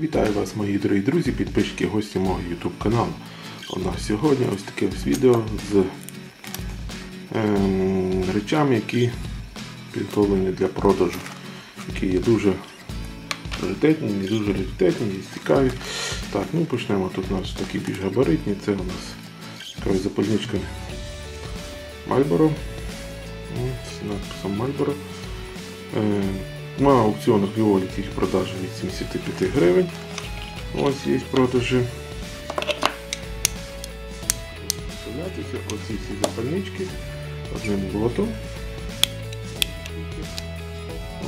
Вітаю вас, мої дорогі друзі, підписчики, гості мого YouTube каналу. У нас сьогодні ось таке ось відео з ем, речами, які підготовлені для продажу, які є дуже раритетні, не дуже раритетні, є цікаві. Так, ну почнемо. Тут у нас такі більш габаритні. Це у нас така запальничка Marlboro. З надписом Marlboro. Е, на аукціонах Віоліт їх продажі від 75 гривень. Ось є продажі. Оці всі запальнички одним лотом.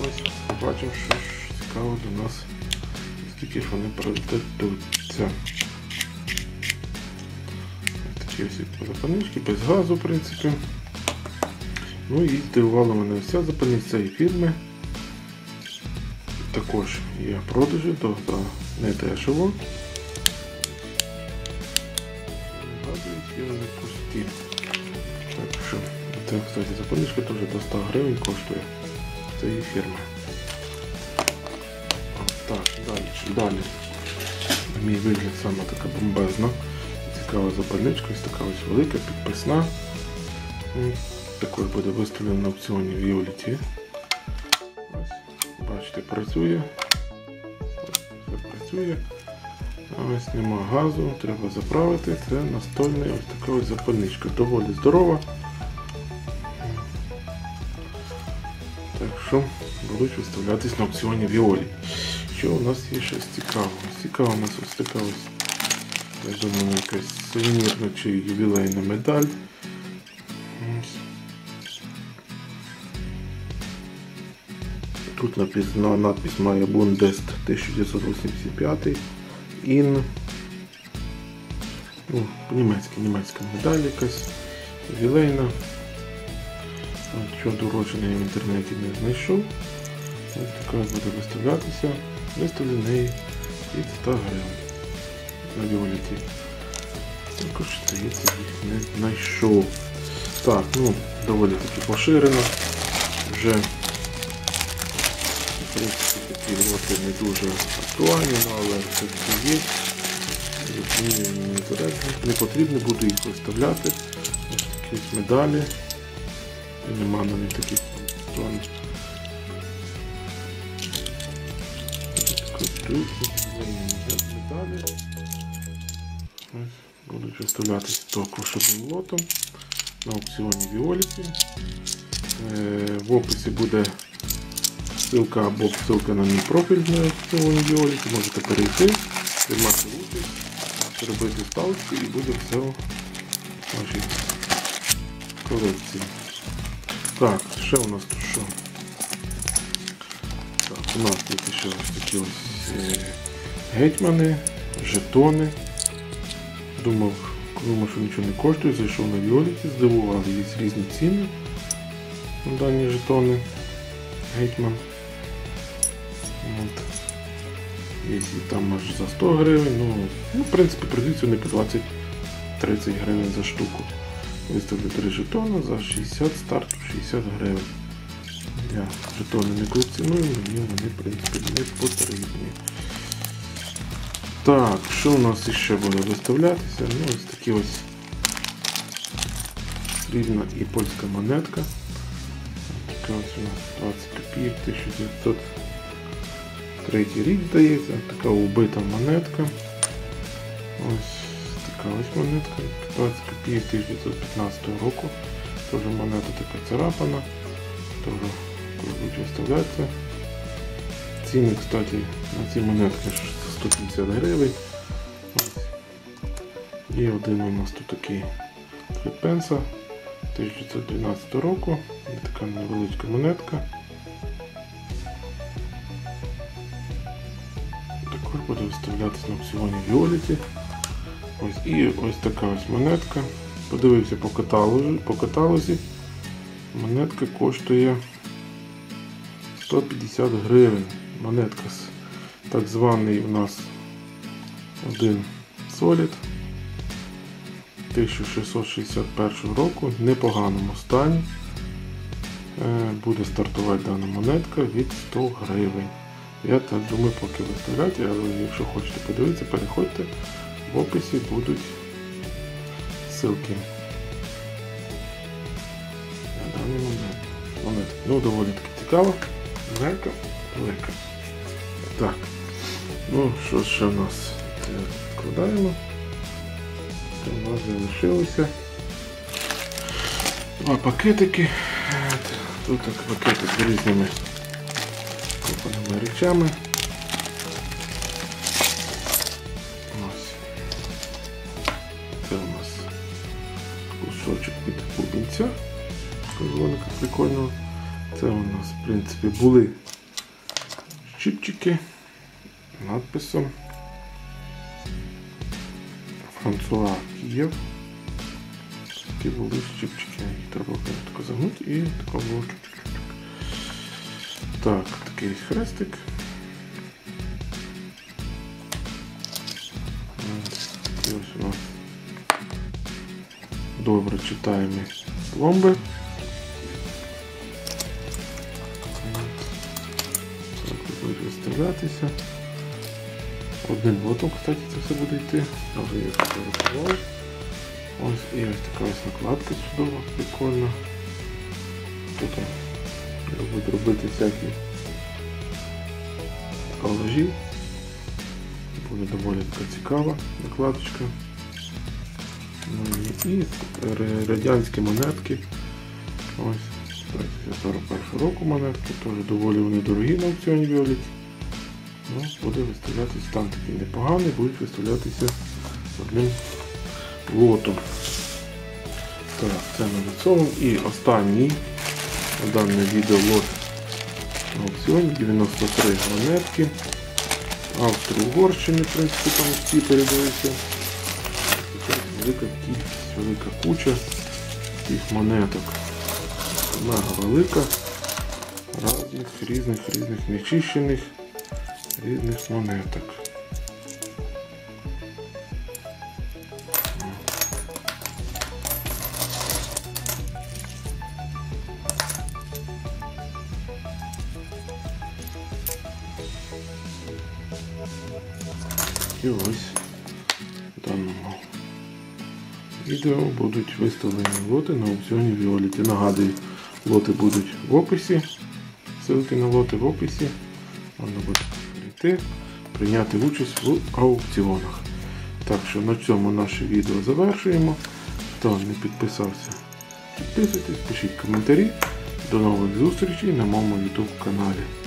Ось побачимо, що ж цікаво до нас, скільки ж вони продадуться. Такі ось запальнички, без газу, в принципі. Ну і здивувала мене вся запальниця цієї фірми. Також є продажі, тобто не дешево. Гадують і вони пусті. Так що, це, кстати, запальничка теж до 100 гривень коштує цієї фірми. Так, далі. Далі. На мій вигляд саме така бомбезна. Цікава запальничка, ось така ось велика, підписна. Також буде виставлена на аукціоні Віоліті. Працює. Все працює. Ось нема газу, треба заправити. Це настольна ось така ось запальничка. Доволі здорова. Так що будуть виставлятись на аукціоні Віолі. Що у нас є щось цікавого? Цікаво у нас ось така ось, я думаю, якась сувенірна чи ювілейна медаль. Тут надпись має Бундест 1985 Ін. Ну, німецька, німецька медаль якась ювілейна. Що дорожче я в інтернеті не знайшов. Ось така буде виставлятися. Виставлю неї від 100 гривень на Віоліті. Також здається, не знайшов. Так, ну, доволі таки поширено. Вже в принципі такі лоти не дуже актуальні, ну, але це все є. Не потрібно, буду їх виставляти. Ось такі медалі. І нема навіть таких тон. Медалі. Будуть виставлятися також одним лотом на аукціоні Віоліті. Е, в описі буде ссылка або ссылка на мій профіль на аукціоні Віоліті. Можете перейти, приймати участь, робити ставки і буде все в вашій колекції. Так, ще у нас тут що? Так, у нас тут ще ось такі ось е, гетьмани, жетони. Думав, думав, що нічого не коштує, зайшов на Віоліті, здивував, є різні ціни на дані жетони. Гетьман. Є там аж за 100 гривень, ну, ну в принципі продаються вони по 20-30 гривень за штуку. Виставлю 3 жетони за 60 старту 60 гривень. Я жетони не колекціоную, мені вони в принципі не потрібні. Так, що у нас іще буде виставлятися? Ну, ось такі ось срібна і польська монетка. Така ось у нас 20 копійок, 1903 рік здається, така убита монетка. Ось така ось монетка, 20 копійок 1915 року. Теж монета така царапана. Теж будуть виставлятися. Ціни, кстати, на ці монетки 150 гривень. Є один у нас тут такий 3 1912 року. Така невеличка монетка. Буде виставлятися на аукціоні Віоліті. Ось І ось така ось монетка. Подивився по каталозі. По каталозі. Монетка коштує 150 гривень. Монетка з так званий у нас один Solid 1661 року в непоганому стані. Буде стартувати дана монетка від 100 гривень. Я так думаю, поки виставляти, але якщо хочете подивитися, переходьте. В описі будуть ссылки. На даний момент. Ну, доволі таки цікаво. Велика, велика. Так. Ну, що ще в нас? Це вкладаємо. Це у нас залишилося. Два пакетики. Тут так пакетик з різними копаними речами. Ось. Це у нас кусочок від бубінця. Позвоника прикольного. Це у нас, в принципі, були щипчики надписом Франсуа Києв. Такі були щипчики. Їх треба було загнути і тако було. Так, такий хрестик. Ось у нас добре читаємі пломби. Так, тут виставлятися. Одним лотом, кстати, це все буде йти. А вже я розпакував. Ось і ось така ось накладка чудова, прикольна. Тут будуть робити всякі колажі. Буде доволі така цікава накладочка. Ну і, радянські монетки. Ось 41 року монетки, теж доволі вони дорогі на аукціоні Віоліт. Ну, буде виставлятися там такий непоганий, будуть виставлятися одним лотом. Так, це ми відсовуємо. І останній на дане відео лот на аукціоні 93 монетки. Австро-Угорщини, в принципі, там всі передаються. Велика велика куча цих монеток. Мега велика. Разних, різних, різних нечищених, різних монеток. І ось в даному відео будуть виставлені лоти на аукціоні Віоліті. Нагадую, лоти будуть в описі. Ссылки на лоти в описі. Можна буде перейти, прийняти участь в аукціонах. Так що на цьому наше відео завершуємо. Хто не підписався, підписуйтесь, пишіть коментарі. До нових зустрічей на моєму YouTube каналі.